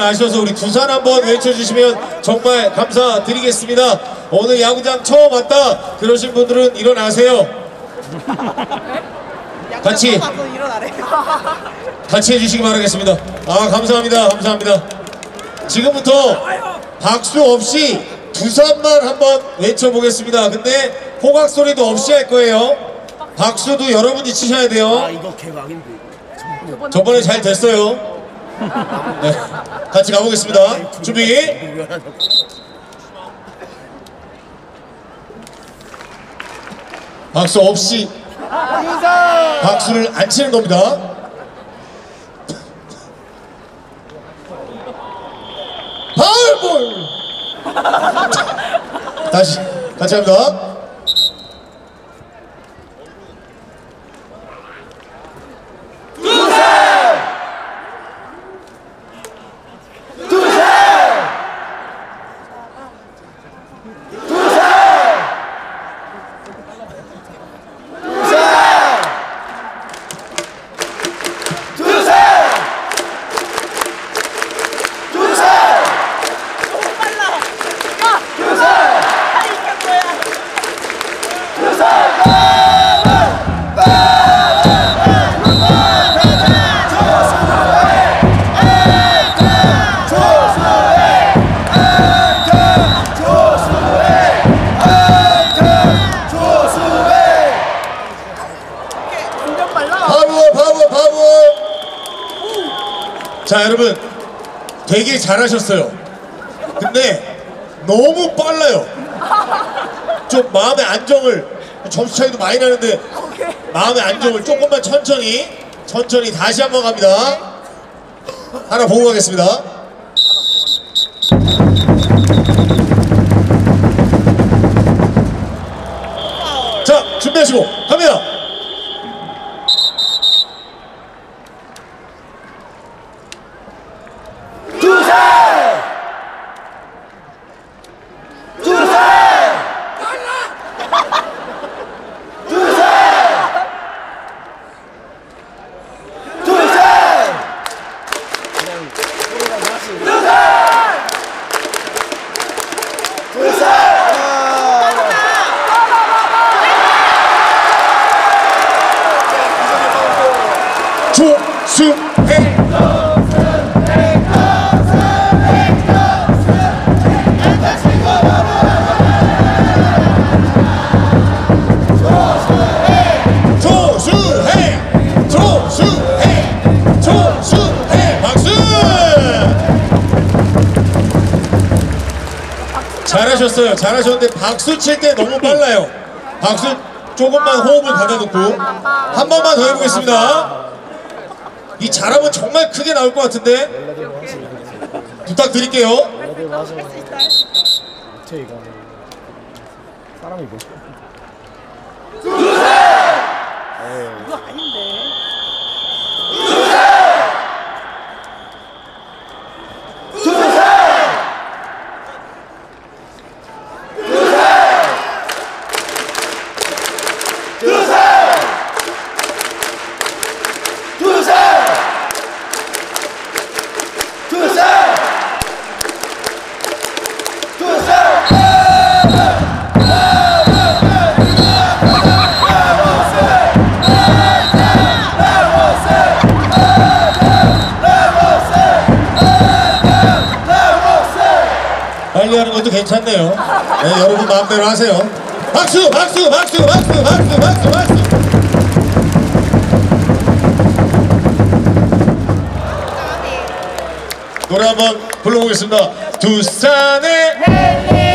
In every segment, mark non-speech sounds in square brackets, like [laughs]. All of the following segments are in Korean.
아셔서 우리 두산 한번 외쳐주시면 정말 감사드리겠습니다. 오늘 야구장 처음 왔다 그러신 분들은 일어나세요. [laughs] 같이. [laughs] 같이 해주시기 바라겠습니다. 아 감사합니다. 감사합니다. 지금부터 박수 없이 두산만 한번 외쳐보겠습니다. 근데 호각 소리도 없이 할 거예요. 박수도 여러분이 치셔야 돼요. 아 저번에 잘 됐어요. 네, 같이 가보겠습니다. 준비. 박수 없이 박수를 안 치는 겁니다. 파울볼. 다시 같이 합니다. 자 여러분. 되게 잘하셨어요. 근데 너무 빨라요. 좀 마음의 안정을 점수 차이도 많이 나는데 마음의 안정을 조금만 천천히 천천히 다시 한번 갑니다. 하나 보고 가겠습니다. 자 준비하시고 갑니다 조수해 조수해 조수해 조수해 박수. 잘하셨어요. 잘하셨는데 박수 칠 때 너무 빨라요. 박수 조금만 호흡을 가다놓고 한 번만 더 해보겠습니다 이 잘하면 정말 크게 나올 것 같은데? 부탁드릴게요. 이거 사람이 뭐 이거 아닌데. 빨리 괜찮네요. 네, 여러분 마음대로 하세요. 박수 박수 박수 박수 박수 박수 박수. 노래 한번 불러보겠습니다. 두산의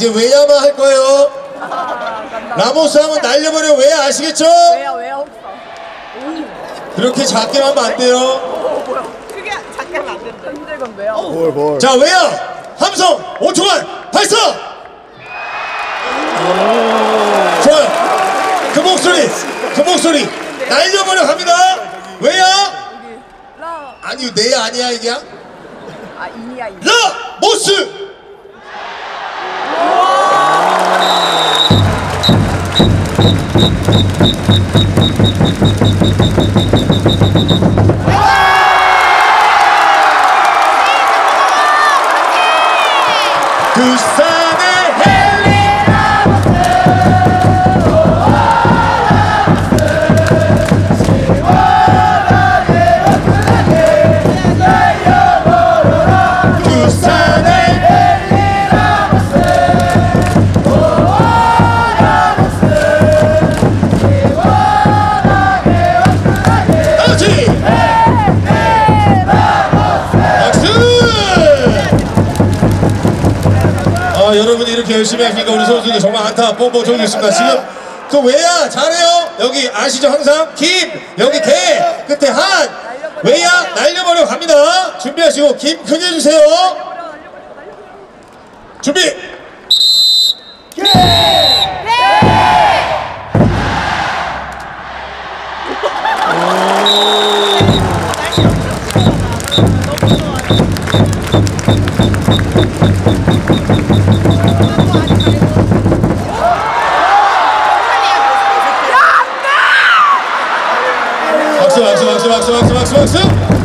이제 외야만 할 거예요. 라모스 하면 날려버려 외야 아시겠죠? 왜야 왜야 없어. 그렇게 작게 하면 안 돼요. 오 뭐야? 크게 작게 하면 안 된다. 흔들건 왜야? 볼 볼. 자 외야 함성 5초간 발사. 좋아요. 그 목소리, 그 목소리 날려버려 갑니다. 라. 아니 내야 아니야 이게 아 이니야 이. 라모스. 그 열심히 하시니까 우리 선수들 정말 안타 뽕뽕 돌리겠습니다. 지금 그 외야 잘해요. 여기 아시죠? 항상? 김 여기 개 끝에 한. 외야 날려버려 갑니다. 준비하시고 김 크게 해주세요. 준비. 박수 박수 박수 박수 박수 박수 박수 골반